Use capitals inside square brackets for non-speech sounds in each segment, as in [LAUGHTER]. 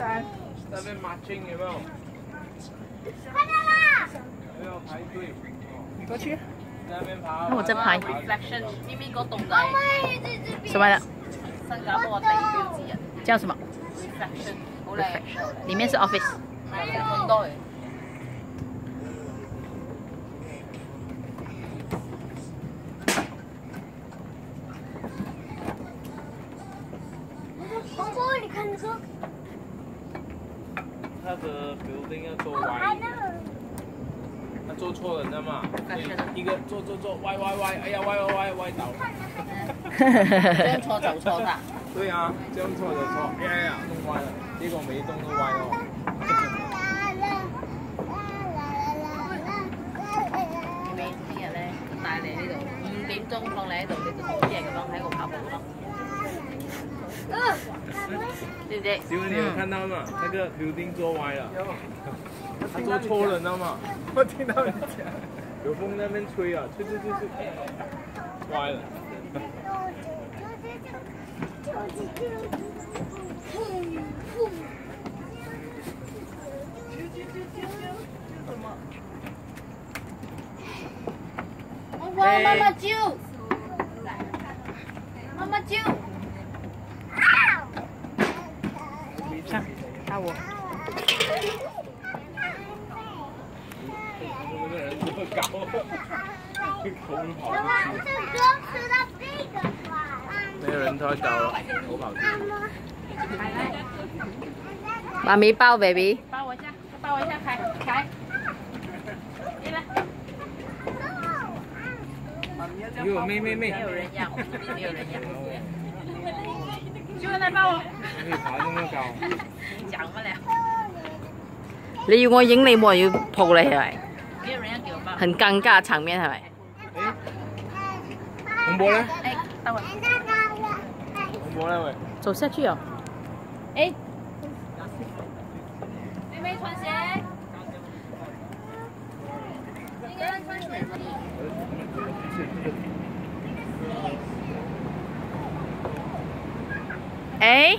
看到啦！还要排队，你过去。那我在爬。明明给我懂的。什么的？新加坡第一富人。叫什么？里面是 office。黄波，你看车。他的 building 要做歪，他做错了，你知一个做做做歪歪歪，哎呀歪歪歪歪倒。[LAUGHS] 这样错走错的。对啊，这样错走错，哎呀弄歪了，结果每一栋都歪了。对对，请问你看到吗？那个竹丁坐歪了，他坐错了，你知道吗？[LAUGHS] 我听到你讲，有风那边吹啊，吹吹吹吹，歪了。妈妈救。没有人这么高，这跑去。没有人太高，妈咪抱 baby，抱我一下，抱我一下，开开。进来。哟，没没没，没有人要，没有人要。就在那抱我。你爬这么高，你 [LAUGHS] 不了。你要我影你，冇人要抱你，系咪？很尴尬场面，系咪？红包咧？红包咧？喂？走下去啊？诶？你未穿鞋？诶？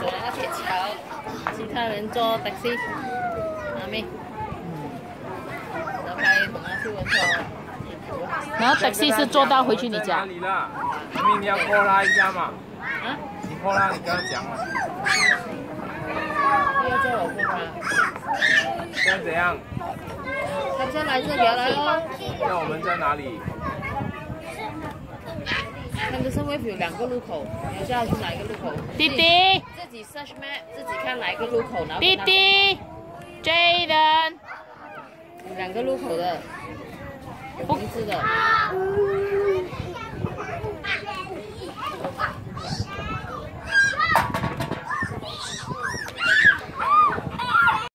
坐那个铁桥，其他人坐 taxi，阿咪，然后阿叔然后 taxi 是坐到回去你家，妈你要过来一下嘛，啊？你过来，你跟他讲嘛，要再拖现要怎样？拍下来这边来哦，那我们在哪里？他们定位有两个路口，你要去哪一个路口？滴滴，自己 map，自己看哪一个路口。滴滴，J a d e n 两个路口的，红字的。